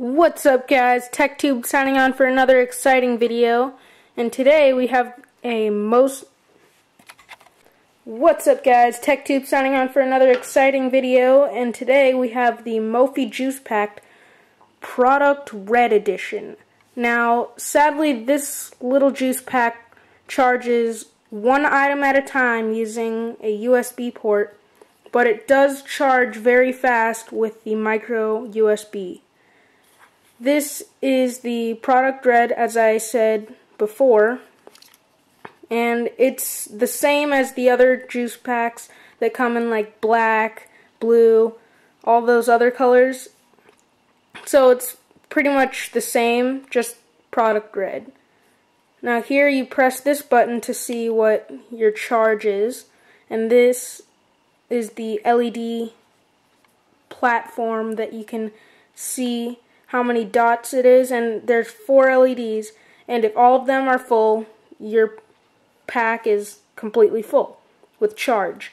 What's up guys, TechTube signing on for another exciting video and today we have a most What's up guys, TechTube signing on for another exciting video and today we have the Mophie Juice Pack Product Red Edition. Now sadly this little juice pack charges one item at a time using a USB port but it does charge very fast with the micro USB. This is the product red as I said before and it's the same as the other juice packs that come in like black, blue, all those other colors. So it's pretty much the same, just product red. Now here you press this button to see what your charge is and this is the LED platform that you can see how many dots it is and there's four LEDs and if all of them are full your pack is completely full with charge.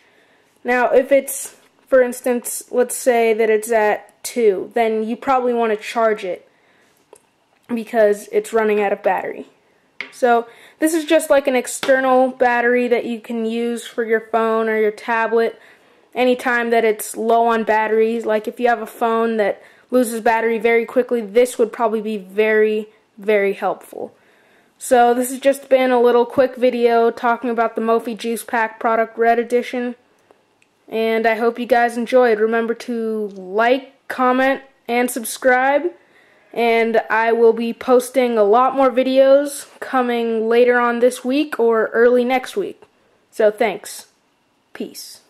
Now if it's for instance let's say that it's at 2 then you probably want to charge it because it's running out of battery. So this is just like an external battery that you can use for your phone or your tablet anytime that it's low on batteries. Like if you have a phone that loses battery very quickly, this would probably be very, very helpful. So this has just been a little quick video talking about the Mophie Juice Pack Product Red Edition. And I hope you guys enjoyed. Remember to like, comment, and subscribe. And I will be posting a lot more videos coming later on this week or early next week. So thanks. Peace.